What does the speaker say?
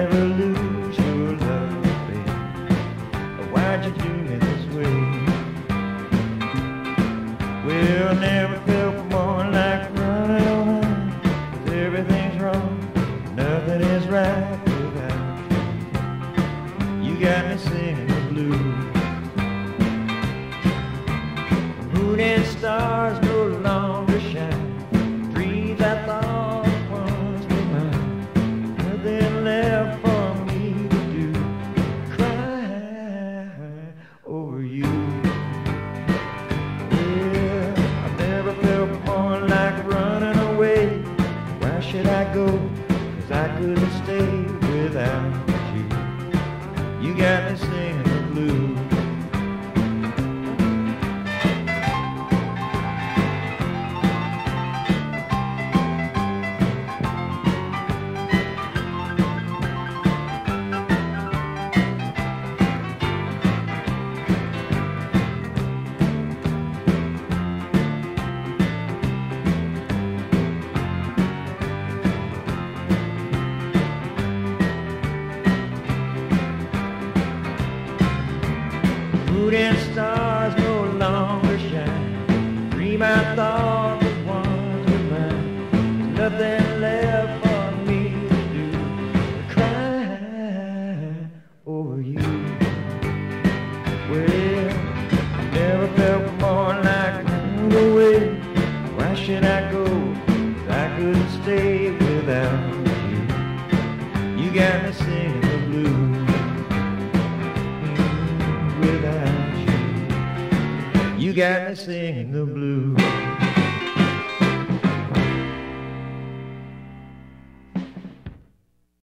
never lose your love, babe. Why'd you do me this way? Well, I never felt more like running on. Cause everything's wrong, nothing is right without you. You got me singing the blues. Moon and stars. Should I go? Cause I couldn't stay without And stars no longer shine. Dream I thought was once were mine. There's nothing left for me to do. but Cry over you. Well, I never felt more like running away. Why should I go? 'Cause I couldn't stay without you. You got me You got me singing the blues.